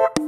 you